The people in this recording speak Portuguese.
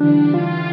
Música